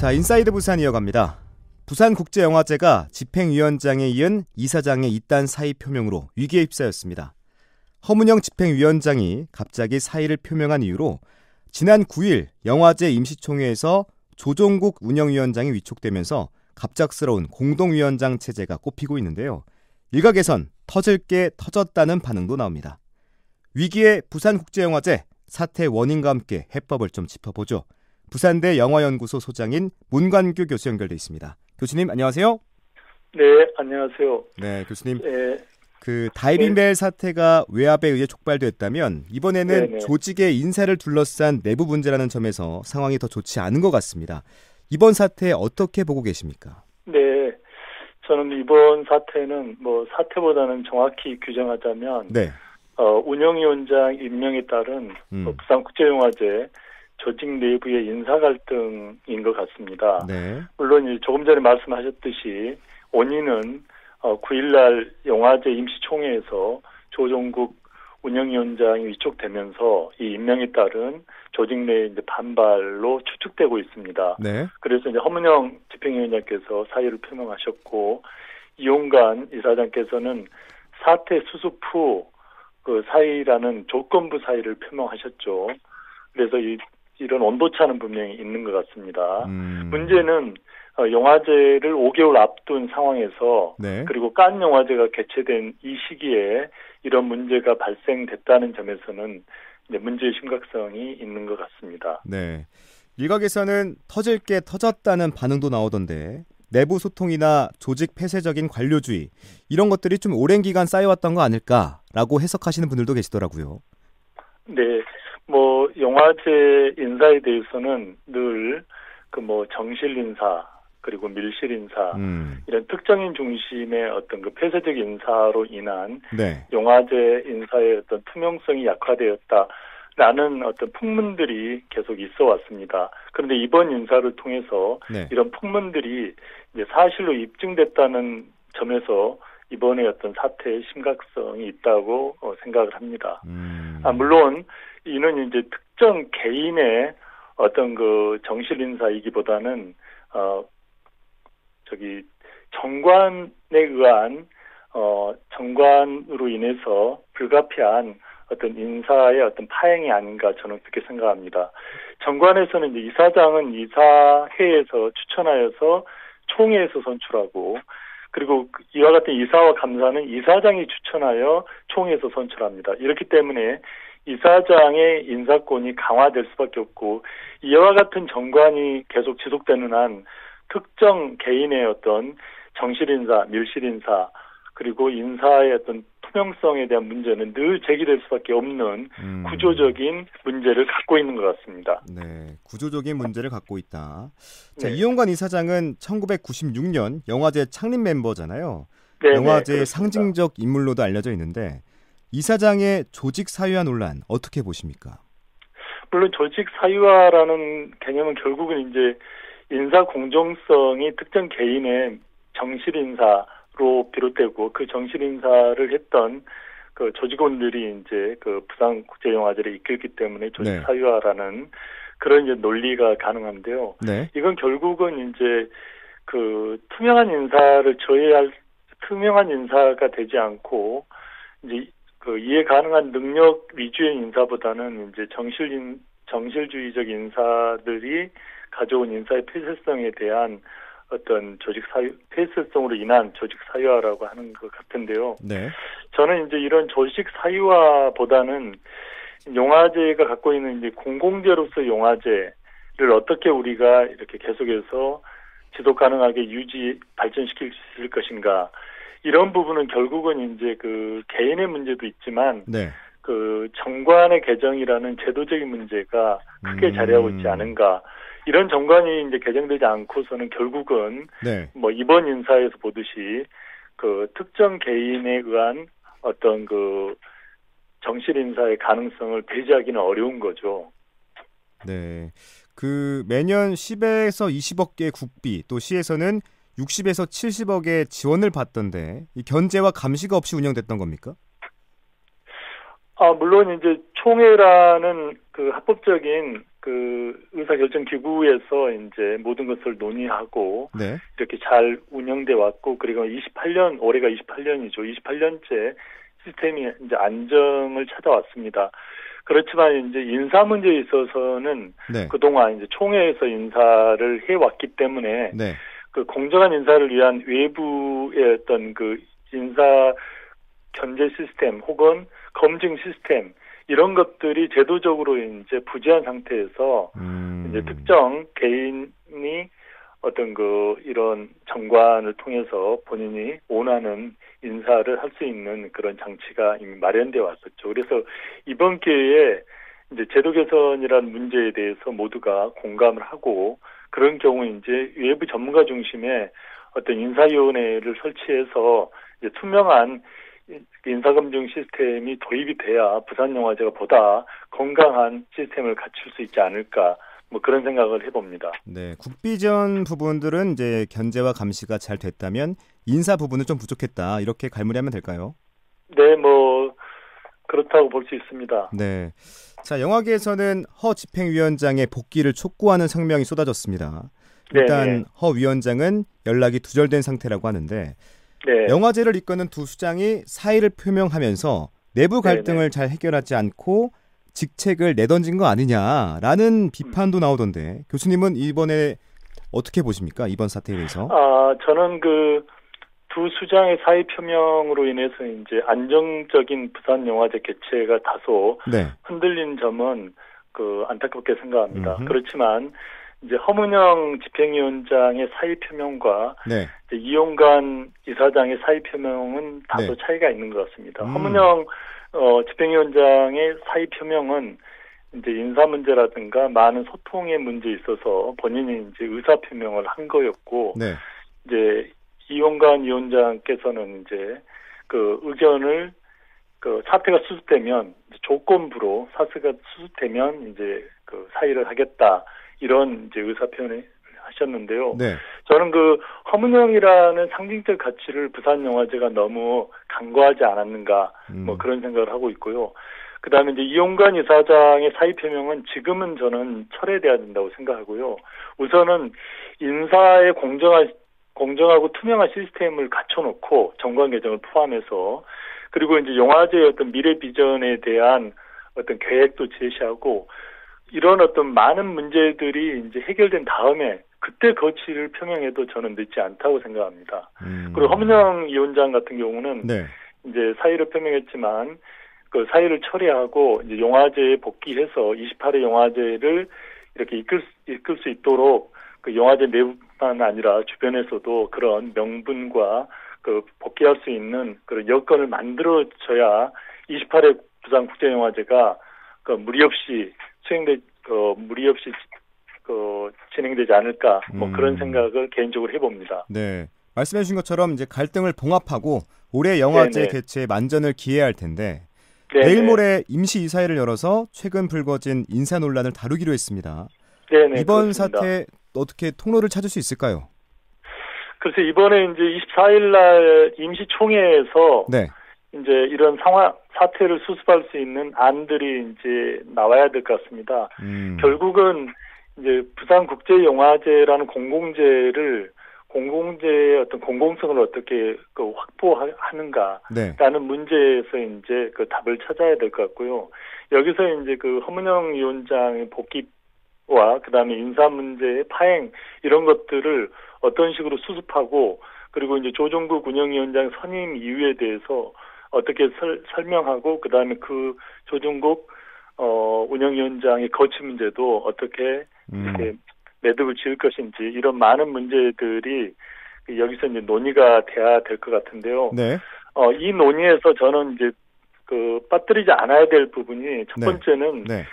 자, 인사이드 부산 이어갑니다. 부산국제영화제가 집행위원장에 이은 이사장의 잇단 사의 표명으로 위기에 휩싸였습니다. 허문영 집행위원장이 갑자기 사의를 표명한 이유로 지난 9일 영화제 임시총회에서 조종국 운영위원장이 위촉되면서 갑작스러운 공동위원장 체제가 꼽히고 있는데요. 일각에선 터질 게 터졌다는 반응도 나옵니다. 위기의 부산국제영화제 사태 원인과 함께 해법을 좀 짚어보죠. 부산대 영화연구소 소장인 문관규 교수 연결돼 있습니다. 교수님 안녕하세요. 네, 안녕하세요. 네, 교수님. 네, 그 다이빙벨 네. 사태가 외압에 의해 촉발됐다면 이번에는 네네. 네. 조직의 인사를 둘러싼 내부 문제라는 점에서 상황이 더 좋지 않은 것 같습니다. 이번 사태 어떻게 보고 계십니까? 네, 저는 이번 사태는 뭐 사태보다는 정확히 규정하자면 네. 어, 운영위원장 임명에 따른 음. 뭐 부산국제영화제 조직 내부의 인사 갈등인 것 같습니다. 네. 물론 조금 전에 말씀하셨듯이 원인은 어, 9일날 영화제 임시총회에서 조종국 운영위원장이 위촉되면서 이 임명에 따른 조직 내 이제 반발로 추측되고 있습니다. 네. 그래서 이제 허문영 집행위원장께서 사의를 표명하셨고 이용관 이사장께서는 사태 수습 후 그 사의라는 조건부 사의를 표명하셨죠. 그래서 이 이런 온도차는 분명히 있는 것 같습니다. 음. 문제는 어, 영화제를 5개월 앞둔 상황에서 네. 그리고 깐 영화제가 개최된 이 시기에 이런 문제가 발생됐다는 점에서는 문제의 심각성이 있는 것 같습니다. 네. 일각에서는 터질 게 터졌다는 반응도 나오던데 내부 소통이나 조직 폐쇄적인 관료주의 이런 것들이 좀 오랜 기간 쌓여왔던 거 아닐까라고 해석하시는 분들도 계시더라고요. 네. 뭐 영화제 인사에 대해서는 늘 그 뭐 정실 인사 그리고 밀실 인사 음. 이런 특정인 중심의 어떤 그 폐쇄적 인사로 인한 네. 영화제 인사의 어떤 투명성이 약화되었다 라는 어떤 풍문들이 계속 있어 왔습니다. 그런데 이번 인사를 통해서 네. 이런 풍문들이 이제 사실로 입증됐다는 점에서 이번에 어떤 사태의 심각성이 있다고 어, 생각을 합니다. 음. 아, 물론 이는 이제 특정 개인의 어떤 그 정실 인사이기보다는 어 저기 정관에 의한 어 정관으로 인해서 불가피한 어떤 인사의 어떤 파행이 아닌가 저는 그렇게 생각합니다. 정관에서는 이제 이사장은 이사회에서 추천하여서 총회에서 선출하고 그리고 이와 같은 이사와 감사는 이사장이 추천하여 총회에서 선출합니다. 이렇기 때문에 이사장의 인사권이 강화될 수밖에 없고 이와 같은 정관이 계속 지속되는 한 특정 개인의 어떤 정실 인사, 밀실 인사 그리고 인사의 어떤 투명성에 대한 문제는 늘 제기될 수밖에 없는 음. 구조적인 문제를 갖고 있는 것 같습니다. 네, 구조적인 문제를 갖고 있다. 자, 네. 이용관 이사장은 1996년 영화제 창립 멤버잖아요. 네, 영화제의 네, 상징적 인물로도 알려져 있는데 이사장의 조직 사유화 논란 어떻게 보십니까? 물론 조직 사유화라는 개념은 결국은 이제 인사 공정성이 특정 개인의 정실 인사로 비롯되고 그 정실 인사를 했던 그 조직원들이 이제 그 부산 국제영화제를 이끌기 때문에 조직 네. 사유화라는 그런 이제 논리가 가능한데요. 네. 이건 결국은 이제 그 투명한 인사를 저해할 투명한 인사가 되지 않고 이제 그 이해 가능한 능력 위주의 인사보다는 이제 정실인 정실주의적 인사들이 가져온 인사의 폐쇄성에 대한 어떤 조직 사유 폐쇄성으로 인한 조직 사유화라고 하는 것 같은데요. 네. 저는 이제 이런 조직 사유화보다는 영화제가 갖고 있는 이제 공공재로서 영화제를 어떻게 우리가 이렇게 계속해서 지속 가능하게 유지 발전시킬 수 있을 것인가 이런 부분은 결국은 이제 그 개인의 문제도 있지만 네. 그 정관의 개정이라는 제도적인 문제가 크게 음. 자리하고 있지 않은가. 이런 정관이 이제 개정되지 않고서는 결국은 네. 뭐 이번 인사에서 보듯이 그 특정 개인에 의한 어떤 그 정실 인사의 가능성을 배제하기는 어려운 거죠. 네. 그 매년 10에서 20억 개의 국비 또 시에서는 60에서 70억의 지원을 받던데 이 견제와 감시가 없이 운영됐던 겁니까? 아, 물론 이제 총회라는 그 합법적인 그 의사결정 기구에서 이제 모든 것을 논의하고 네. 이렇게 잘 운영돼 왔고 그리고 28년 올해가 28년이죠. 28년째 시스템이 이제 안정을 찾아왔습니다. 그렇지만 이제 인사 문제에 있어서는 네. 그동안 이제 총회에서 인사를 해왔기 때문에 네. 그 공정한 인사를 위한 외부의 어떤 그 인사 견제 시스템 혹은 검증 시스템 이런 것들이 제도적으로 이제 부재한 상태에서 음. 이제 특정 개인이 어떤 그 이런 정관을 통해서 본인이 원하는 인사를 할 수 있는 그런 장치가 이미 마련되어 왔었죠. 그래서 이번 기회에 이제 제도 개선이라는 문제에 대해서 모두가 공감을 하고 그런 경우 이제 외부 전문가 중심의 어떤 인사위원회를 설치해서 이제 투명한 인사검증 시스템이 도입이 돼야 부산영화제가 보다 건강한 시스템을 갖출 수 있지 않을까 뭐 그런 생각을 해봅니다. 네, 국비전 부분들은 이제 견제와 감시가 잘 됐다면 인사 부분은 좀 부족했다 이렇게 갈무리하면 될까요? 네, 뭐 그렇다고 볼 수 있습니다. 네, 자 영화계에서는 허 집행위원장의 복귀를 촉구하는 성명이 쏟아졌습니다. 일단 네네. 허 위원장은 연락이 두절된 상태라고 하는데 네. 영화제를 이끄는 두 수장이 사의를 표명하면서 내부 갈등을 네네. 잘 해결하지 않고 직책을 내던진 거 아니냐라는 비판도 나오던데 교수님은 이번에 어떻게 보십니까 이번 사태에 대해서? 아 저는 그 두 수장의 사의 표명으로 인해서 이제 안정적인 부산 영화제 개최가 다소 네. 흔들린 점은 그 안타깝게 생각합니다. 음흠. 그렇지만 이제 허문영 집행위원장의 사의 표명과 네. 이용관 이사장의 사의 표명은 다소 네. 차이가 있는 것 같습니다. 음. 허문영 어, 집행위원장의 사의 표명은 이제 인사 문제라든가 많은 소통의 문제에 있어서 본인이 이제 의사 표명을 한 거였고 네. 이제 이용관 위원장께서는 이제 그 의견을 그 사태가 수습되면 조건부로 사태가 수습되면 이제 그 사의를 하겠다 이런 이제 의사 표현을 하셨는데요. 네. 저는 그 허문영이라는 상징적 가치를 부산 영화제가 너무 간과하지 않았는가 음. 뭐 그런 생각을 하고 있고요. 그다음에 이제 이용관 이사장의 사의 표명은 지금은 저는 철회돼야 된다고 생각하고요. 우선은 인사의 공정한 공정하고 투명한 시스템을 갖춰놓고 정관 개정을 포함해서 그리고 이제 영화제의 어떤 미래 비전에 대한 어떤 계획도 제시하고 이런 어떤 많은 문제들이 이제 해결된 다음에 그때 거취를 표명해도 저는 늦지 않다고 생각합니다. 음. 그리고 허문영 위원장 같은 경우는 네. 이제 사의를 표명했지만 그 사의를 처리하고 이제 영화제에 복귀해서 28회 영화제를 이렇게 이끌, 이끌 수 있도록 그 영화제 내부뿐만 아니라 주변에서도 그런 명분과 그 복귀할 수 있는 그런 여건을 만들어줘야 28회 부산 국제영화제가 그 무리 없이 수행돼 그 무리 없이 그 진행되지 않을까 뭐 음. 그런 생각을 개인적으로 해봅니다. 네. 말씀해 주신 것처럼 이제 갈등을 봉합하고 올해 영화제 네네. 개최에 만전을 기해할 텐데 네네. 내일 모레 임시 이사회를 열어서 최근 불거진 인사 논란을 다루기로 했습니다. 네네, 이번 그렇습니다. 사태 어떻게 통로를 찾을 수 있을까요? 글쎄 이번에 이제 24일 날 임시 총회에서 네. 이제 이런 상황 사태를 수습할 수 있는 안들이 이제 나와야 될 것 같습니다. 음. 결국은 이제 부산 국제 영화제라는 공공재를 공공재의 어떤 공공성을 어떻게 그 확보하는가라는 네. 문제에서 이제 그 답을 찾아야 될 것 같고요. 여기서 이제 그 허문영 위원장의 복귀 와 그다음에 인사 문제의 파행 이런 것들을 어떤 식으로 수습하고 그리고 이제 조정국 운영위원장 선임 이유에 대해서 어떻게 설, 설명하고 그다음에 그 조정국 어 운영위원장의 거치 문제도 어떻게 음. 이렇게 매듭을 지을 것인지 이런 많은 문제들이 여기서 이제 논의가 돼야 될 것 같은데요. 네. 어, 이 논의에서 저는 이제 그 빠뜨리지 않아야 될 부분이 첫 네. 번째는 네.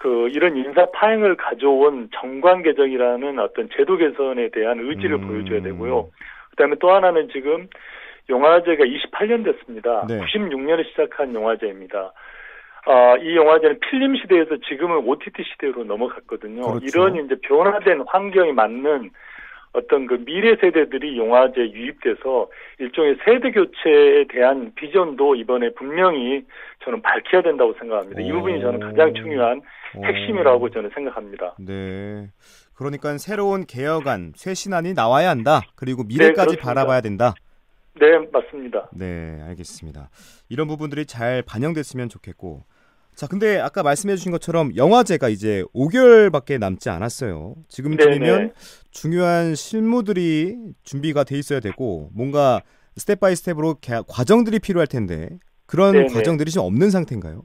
그 이런 인사 파행을 가져온 정관 개정이라는 어떤 제도 개선에 대한 의지를 음. 보여줘야 되고요. 그다음에 또 하나는 지금 영화제가 28년 됐습니다. 네. 96년에 시작한 영화제입니다. 아, 이 영화제는 필름 시대에서 지금은 OTT 시대로 넘어갔거든요. 그렇죠. 이런 이제 변화된 환경에 맞는 어떤 그 미래 세대들이 영화제 유입돼서 일종의 세대 교체에 대한 비전도 이번에 분명히 저는 밝혀야 된다고 생각합니다. 이 부분이 저는 가장 중요한 핵심이라고 저는 생각합니다. 네. 그러니까 새로운 개혁안, 쇄신안이 나와야 한다. 그리고 미래까지 네, 바라봐야 된다. 네, 맞습니다. 네, 알겠습니다. 이런 부분들이 잘 반영됐으면 좋겠고. 자, 근데 아까 말씀해 주신 것처럼 영화제가 이제 5개월밖에 남지 않았어요. 지금쯤이면 중요한 실무들이 준비가 돼 있어야 되고 뭔가 step by step으로 과정들이 필요할 텐데 그런 네네. 과정들이 좀 없는 상태인가요?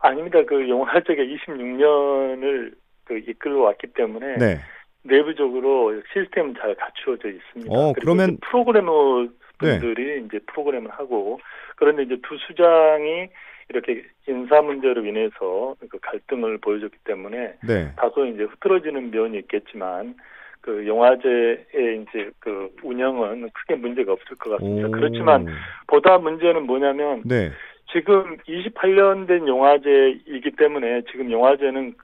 아닙니다. 그 영화제가 26년을 그 이끌어 왔기 때문에 네. 내부적으로 시스템은 잘 갖추어져 있습니다. 어, 그러면 프로그래머 분들이 네. 이제 프로그램을 하고 그런데 이제 두 수장이 이렇게 인사 문제로 인해서 그 갈등을 보여줬기 때문에 네. 다소 이제 흐트러지는 면이 있겠지만 그 영화제의 이제 그 운영은 크게 문제가 없을 것 같습니다. 오. 그렇지만 보다 문제는 뭐냐면 네. 지금 28년 된 영화제이기 때문에 지금 영화제는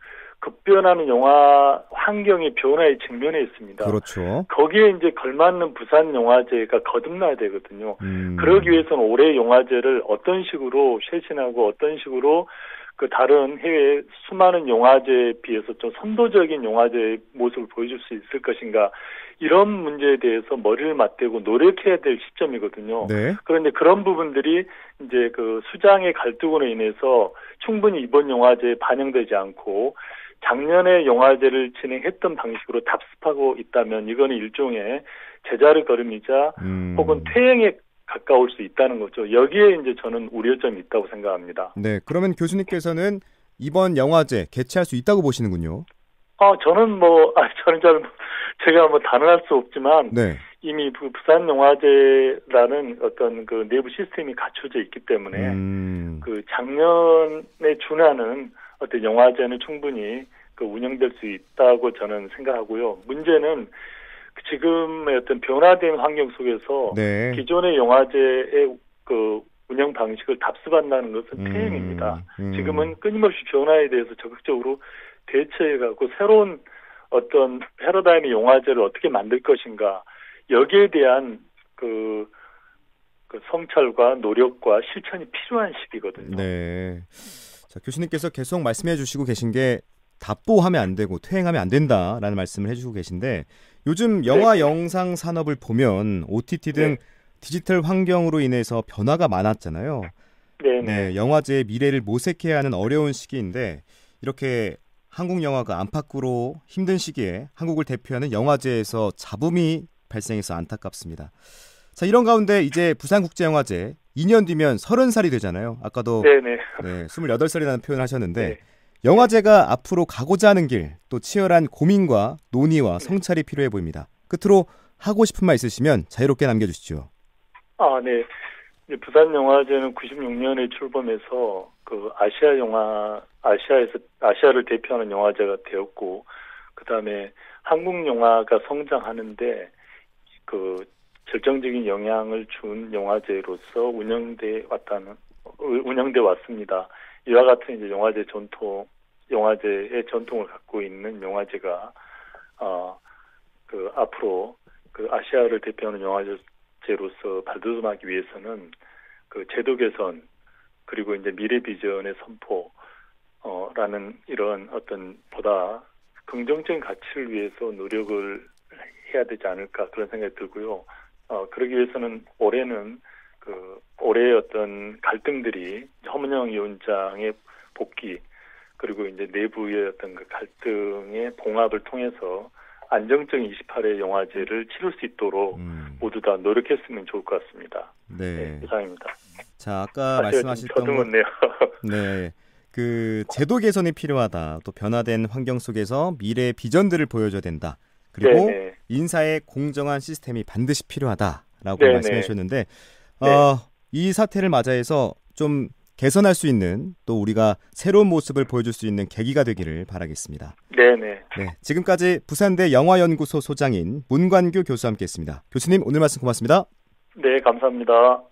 급변하는 영화 환경의 변화에 직면해 있습니다. 그렇죠. 거기에 이제 걸맞는 부산 영화제가 거듭나야 되거든요. 음. 그러기 위해서는 올해 영화제를 어떤 식으로 쇄신하고 어떤 식으로 그 다른 해외 수많은 영화제에 비해서 좀 선도적인 영화제의 모습을 보여줄 수 있을 것인가 이런 문제에 대해서 머리를 맞대고 노력해야 될 시점이거든요. 네. 그런데 그런 부분들이 이제 그 수장의 갈등으로 인해서 충분히 이번 영화제에 반영되지 않고 작년에 영화제를 진행했던 방식으로 답습하고 있다면 이거는 일종의 제자를 걸음이자 음. 혹은 퇴행에 가까울 수 있다는 거죠. 여기에 이제 저는 우려점이 있다고 생각합니다. 네, 그러면 교수님께서는 이번 영화제 개최할 수 있다고 보시는군요. 아, 저는 뭐, 아, 저는 잘, 제가 뭐 단언할 수 없지만, 네. 이미 부, 부산 영화제라는 어떤 그 내부 시스템이 갖춰져 있기 때문에, 음. 그 작년에 준하는 어떤 영화제는 충분히 그 운영될 수 있다고 저는 생각하고요. 문제는 지금의 어떤 변화된 환경 속에서 네. 기존의 영화제의 그 운영 방식을 답습한다는 것은 음, 퇴행입니다. 음. 지금은 끊임없이 변화에 대해서 적극적으로 대처해가고 새로운 어떤 패러다임의 영화제를 어떻게 만들 것인가 여기에 대한 그, 그 성찰과 노력과 실천이 필요한 시기거든요. 네. 자, 교수님께서 계속 말씀해 주시고 계신 게 답보하면 안 되고 퇴행하면 안 된다라는 말씀을 해주고 계신데 요즘 영화 네. 영상 산업을 보면 OTT 등 네. 디지털 환경으로 인해서 변화가 많았잖아요. 네, 네. 영화제의 미래를 모색해야 하는 어려운 시기인데 이렇게 한국 영화가 안팎으로 힘든 시기에 한국을 대표하는 영화제에서 잡음이 발생해서 안타깝습니다. 자, 이런 가운데 이제 부산국제영화제 2년 뒤면 30살이 되잖아요. 아까도 네네. 네, 28살이라는 표현을 하셨는데 네. 영화제가 앞으로 가고자 하는 길, 또 치열한 고민과 논의와 네. 성찰이 필요해 보입니다. 끝으로 하고 싶은 말 있으시면 자유롭게 남겨주시죠. 아, 네. 부산 영화제는 96년에 출범해서 그 아시아 영화 아시아에서 아시아를 대표하는 영화제가 되었고 그 다음에 한국 영화가 성장하는데 그 결정적인 영향을 준 영화제로서 운영돼 왔다는 운영돼 왔습니다. 이와 같은 이제 영화제 전통 영화제의 전통을 갖고 있는 영화제가 어 그 앞으로 그 아시아를 대표하는 영화제로서 발돋움하기 위해서는 그 제도 개선 그리고 이제 미래 비전의 선포 어라는 이런 어떤 보다 긍정적인 가치를 위해서 노력을 해야 되지 않을까 그런 생각이 들고요. 어, 그러기 위해서는 올해는 그 올해의 어떤 갈등들이 허문영 위원장의 복귀 그리고 이제 내부의 어떤 그 갈등의 봉합을 통해서 안정적인 28회 영화제를 치를 수 있도록 음. 모두 다 노력했으면 좋을 것 같습니다. 네. 네 이상입니다. 자, 아까 말씀하셨던 것, 네. 그 제도 개선이 필요하다. 또 변화된 환경 속에서 미래 비전들을 보여줘야 된다. 그리고 네네. 인사의 공정한 시스템이 반드시 필요하다라고 네네. 말씀해 주셨는데 네. 어, 이 사태를 맞아해서 좀 개선할 수 있는 또 우리가 새로운 모습을 보여줄 수 있는 계기가 되기를 바라겠습니다. 네네. 네, 지금까지 부산대 영화연구소 소장인 문관규 교수와 함께했습니다. 교수님 오늘 말씀 고맙습니다. 네, 감사합니다.